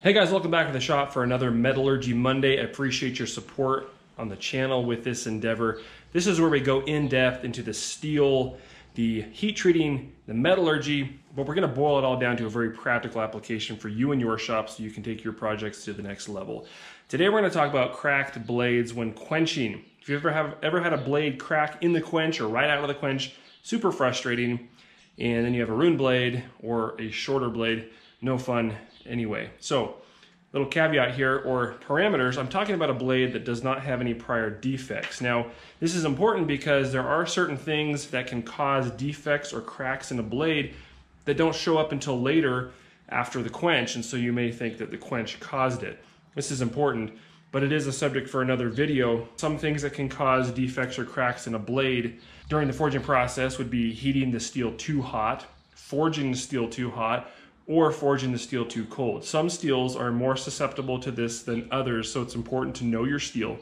Hey guys, welcome back to the shop for another Metallurgy Monday. I appreciate your support on the channel with this endeavor. This is where we go in depth into the steel, the heat treating, the metallurgy, but we're gonna boil it all down to a very practical application for you and your shop so you can take your projects to the next level. Today we're gonna talk about cracked blades when quenching. If you ever have ever had a blade crack in the quench or right out of the quench, super frustrating. And then you have a ruined blade or a shorter blade, no fun anyway. So little caveat here or parameters, I'm talking about a blade that does not have any prior defects. Now, this is important because there are certain things that can cause defects or cracks in a blade that don't show up until later after the quench, and so you may think that the quench caused it. This is important, but it is a subject for another video. Some things that can cause defects or cracks in a blade during the forging process would be heating the steel too hot, forging the steel too hot, or forging the steel too cold. Some steels are more susceptible to this than others, so it's important to know your steel.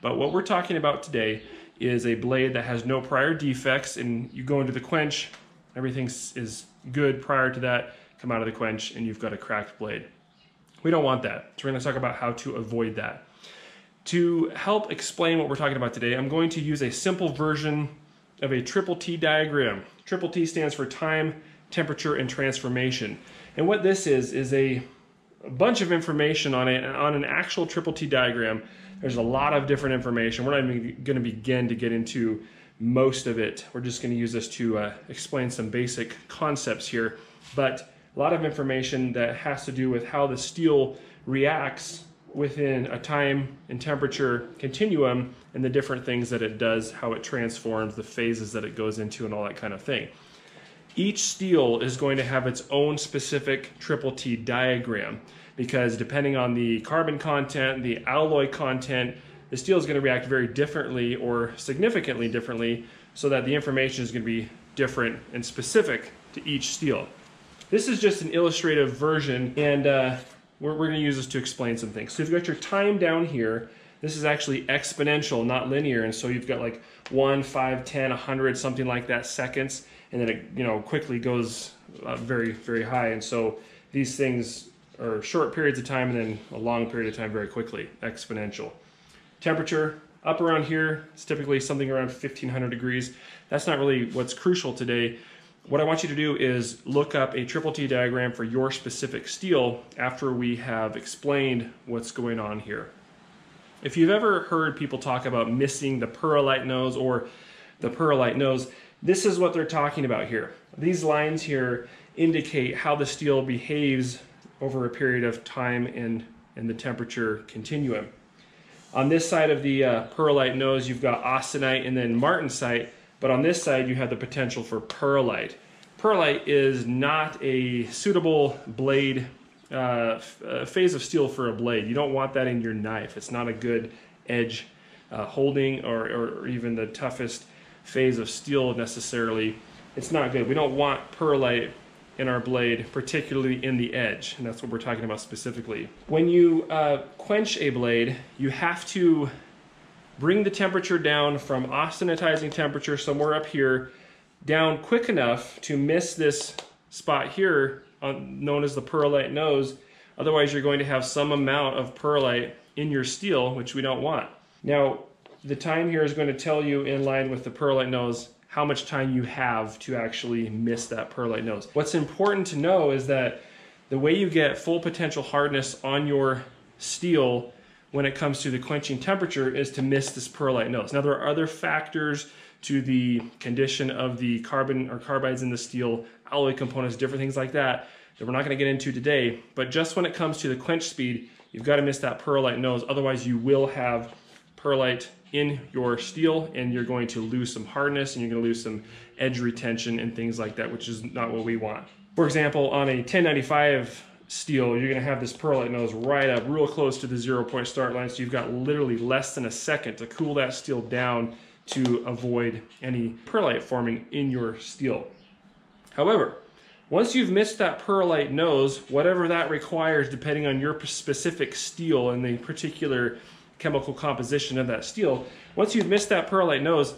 But what we're talking about today is a blade that has no prior defects and you go into the quench, everything is good prior to that, come out of the quench and you've got a cracked blade. We don't want that. So we're gonna talk about how to avoid that. To help explain what we're talking about today, I'm going to use a simple version of a triple T diagram. Triple T stands for time, temperature, and transformation. And what this is, is a, a bunch of information on it, on an actual triple T diagram. There's a lot of different information. We're not even going to begin to get into most of it. We're just going to use this to uh, explain some basic concepts here. But a lot of information that has to do with how the steel reacts within a time and temperature continuum and the different things that it does, how it transforms, the phases that it goes into, and all that kind of thing. Each steel is going to have its own specific triple T diagram because depending on the carbon content, the alloy content, the steel is going to react very differently or significantly differently so that the information is going to be different and specific to each steel. This is just an illustrative version and uh, we're, we're going to use this to explain some things. So you've got your time down here. This is actually exponential, not linear. And so you've got like 1, 5, 10, 100, something like that seconds and then it you know quickly goes uh, very very high. And so these things are short periods of time and then a long period of time very quickly exponential. Temperature up around here it's typically something around 1500 degrees. That's not really what's crucial today. What I want you to do is look up a triple T diagram for your specific steel after we have explained what's going on here. If you've ever heard people talk about missing the pearlite nose or the pearlite nose, this is what they're talking about here. These lines here indicate how the steel behaves over a period of time and, and the temperature continuum. On this side of the uh, pearlite nose, you've got austenite and then martensite, but on this side, you have the potential for pearlite. Pearlite is not a suitable blade uh, uh, phase of steel for a blade. You don't want that in your knife. It's not a good edge uh, holding or, or, even the toughest phase of steel necessarily, it's not good. We don't want pearlite in our blade, particularly in the edge, and that's what we're talking about specifically. When you uh, quench a blade, you have to bring the temperature down from austenitizing temperature somewhere up here down quick enough to miss this spot here on, known as the pearlite nose. Otherwise, you're going to have some amount of pearlite in your steel, which we don't want. Now, the time here is going to tell you in line with the pearlite nose how much time you have to actually miss that pearlite nose. What's important to know is that the way you get full potential hardness on your steel when it comes to the quenching temperature is to miss this pearlite nose. Now there are other factors to the condition of the carbon or carbides in the steel, alloy components, different things like that that we're not going to get into today. But just when it comes to the quench speed, you've got to miss that pearlite nose. Otherwise you will have pearlite in your steel and you're going to lose some hardness and you're going to lose some edge retention and things like that, which is not what we want. For example, on a 1095 steel, you're going to have this pearlite nose right up real close to the zero point start line. So you've got literally less than a second to cool that steel down to avoid any pearlite forming in your steel. However, once you've missed that pearlite nose, whatever that requires, depending on your specific steel and the particular chemical composition of that steel. Once you've missed that pearlite nose,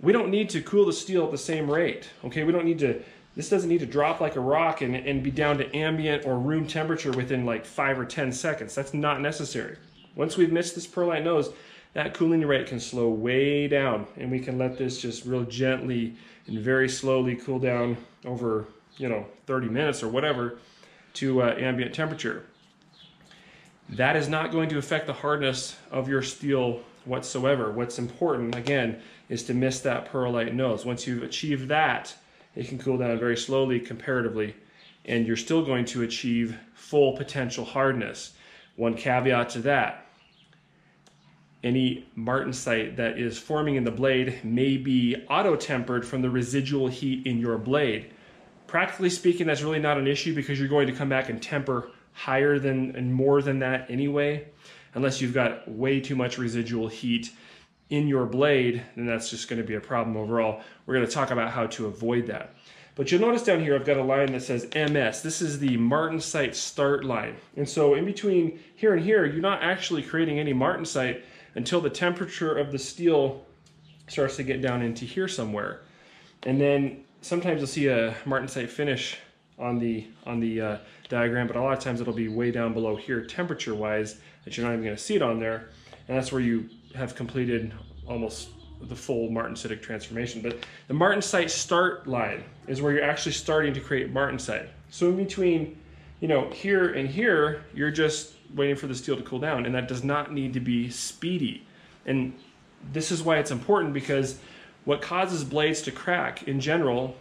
we don't need to cool the steel at the same rate. Okay, we don't need to this doesn't need to drop like a rock and, and be down to ambient or room temperature within like five or 10 seconds. That's not necessary. Once we've missed this pearlite nose, that cooling rate can slow way down and we can let this just real gently and very slowly cool down over, you know, 30 minutes or whatever to uh, ambient temperature. That is not going to affect the hardness of your steel whatsoever. What's important, again, is to miss that pearlite nose. Once you've achieved that, it can cool down very slowly comparatively, and you're still going to achieve full potential hardness. One caveat to that, any martensite that is forming in the blade may be auto-tempered from the residual heat in your blade. Practically speaking, that's really not an issue because you're going to come back and temper higher than and more than that anyway, unless you've got way too much residual heat in your blade, then that's just going to be a problem overall. We're going to talk about how to avoid that. But you'll notice down here I've got a line that says MS. This is the martensite start line. And so in between here and here, you're not actually creating any martensite until the temperature of the steel starts to get down into here somewhere. And then sometimes you'll see a martensite finish on the on the uh, diagram, but a lot of times it'll be way down below here temperature-wise that you're not even going to see it on there. And that's where you have completed almost the full martensitic transformation. But the martensite start line is where you're actually starting to create martensite. So in between, you know, here and here, you're just waiting for the steel to cool down, and that does not need to be speedy. And this is why it's important because what causes blades to crack in general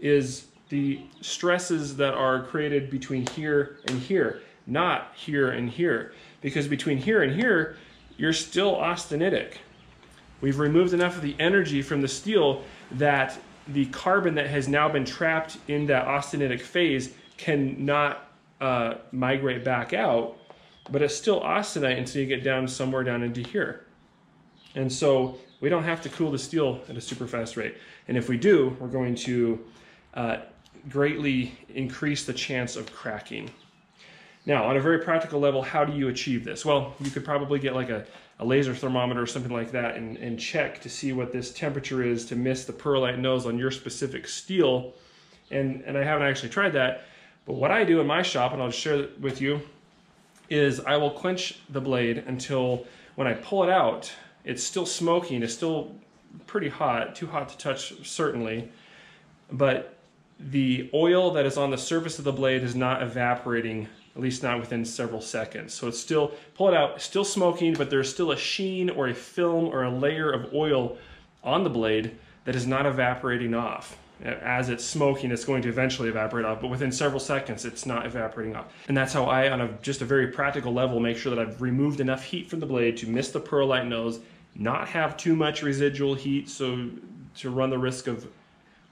is the stresses that are created between here and here, not here and here. Because between here and here, you're still austenitic. We've removed enough of the energy from the steel that the carbon that has now been trapped in that austenitic phase cannot uh, migrate back out, but it's still austenite until you get down somewhere down into here. And so we don't have to cool the steel at a super fast rate. And if we do, we're going to uh, greatly increase the chance of cracking. Now, on a very practical level, how do you achieve this? Well, you could probably get like a, a laser thermometer or something like that and, and check to see what this temperature is to miss the pearlite nose on your specific steel. And, and I haven't actually tried that, but what I do in my shop, and I'll share it with you, is I will quench the blade until when I pull it out, it's still smoking, it's still pretty hot, too hot to touch certainly, but the oil that is on the surface of the blade is not evaporating at least not within several seconds. So it's still, pull it out, still smoking, but there's still a sheen or a film or a layer of oil on the blade that is not evaporating off. As it's smoking, it's going to eventually evaporate off, but within several seconds, it's not evaporating off. And that's how I, on a, just a very practical level, make sure that I've removed enough heat from the blade to miss the pearlite nose, not have too much residual heat, so to run the risk of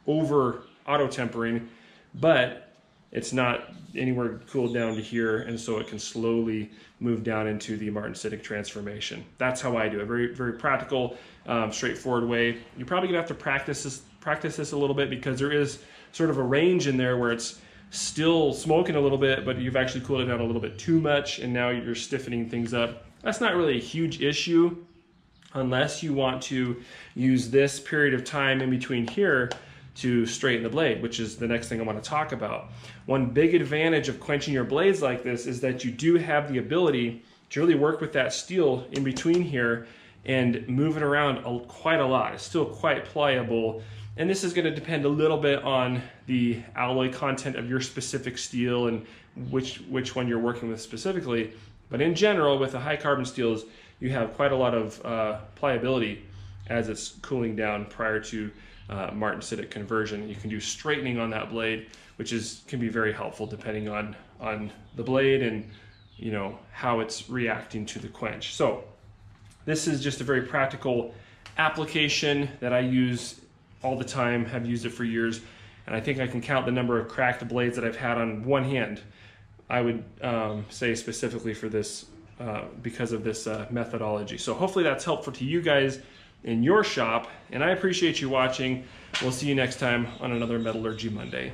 over auto tempering, but it's not anywhere cooled down to here, and so it can slowly move down into the martensitic transformation. That's how I do it. Very, very practical, um, straightforward way. You're probably gonna have to practice this, practice this a little bit because there is sort of a range in there where it's still smoking a little bit, but you've actually cooled it down a little bit too much, and now you're stiffening things up. That's not really a huge issue unless you want to use this period of time in between here to straighten the blade, which is the next thing I want to talk about. One big advantage of quenching your blades like this is that you do have the ability to really work with that steel in between here and move it around quite a lot. It's still quite pliable. And this is going to depend a little bit on the alloy content of your specific steel and which, which one you're working with specifically. But in general, with the high carbon steels, you have quite a lot of uh, pliability as it's cooling down prior to uh, martensitic conversion. You can do straightening on that blade, which is can be very helpful depending on on the blade and you know how it's reacting to the quench. So this is just a very practical application that I use all the time, have used it for years, and I think I can count the number of cracked blades that I've had on one hand. I would um, say specifically for this uh, because of this uh, methodology. So hopefully that's helpful to you guys in your shop. And I appreciate you watching. We'll see you next time on another Metallurgy Monday.